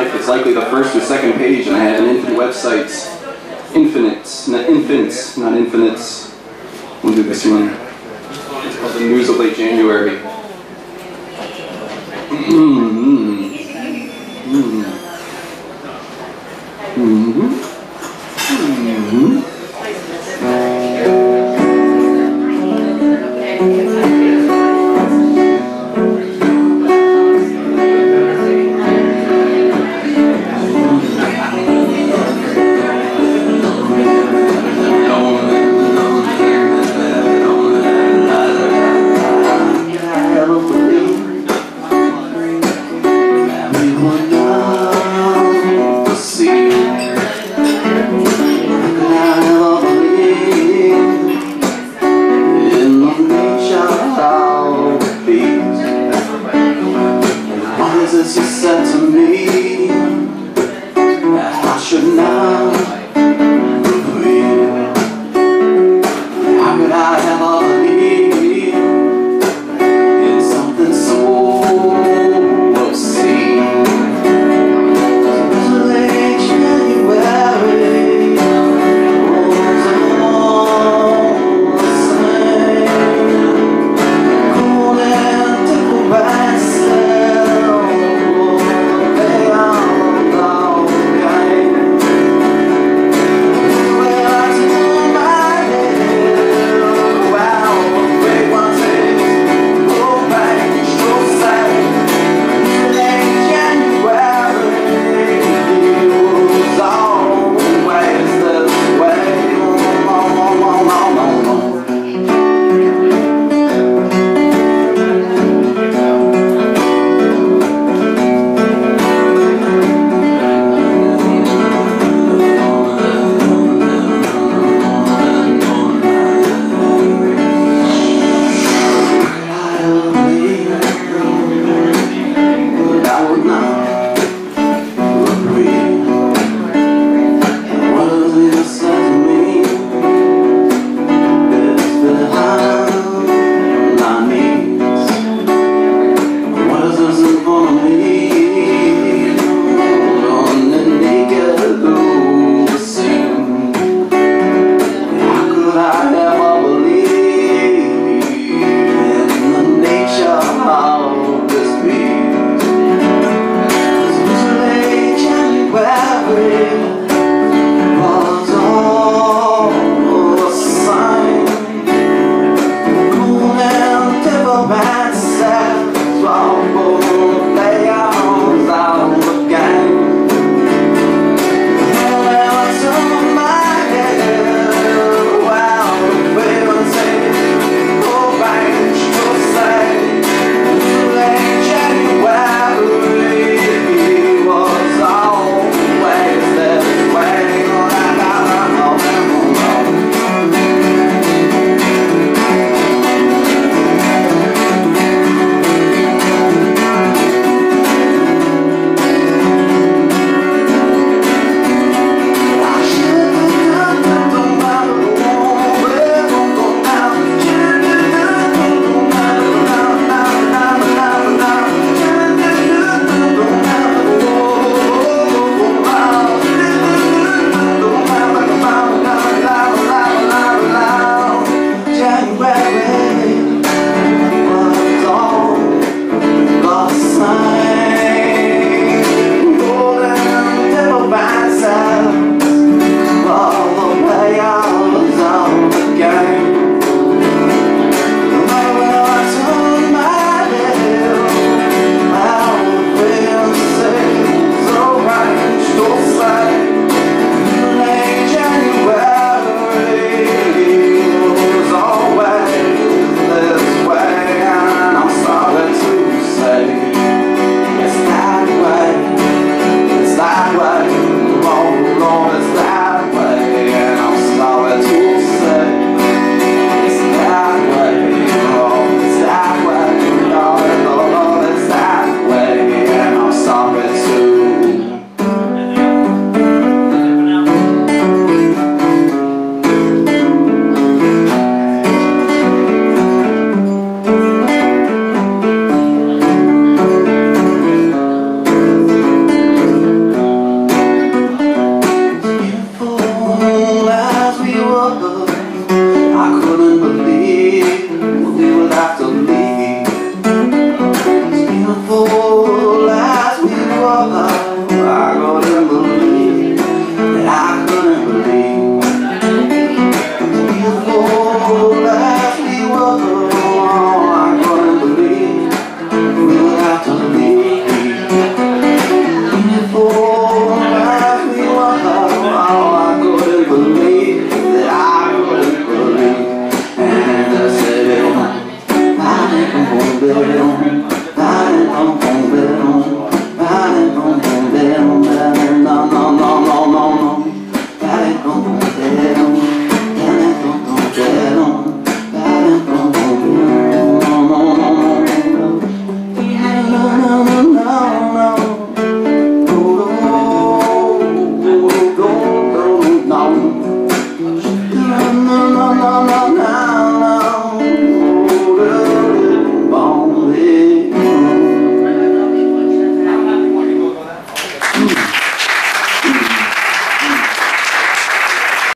Life is likely the first or second page, and I had an infinite websites. Infinite, not infants, not infinites. We'll do this one. It's called the News of Late January. Mm-hmm. mm-hmm. mm-hmm. mm-hmm. said to me away.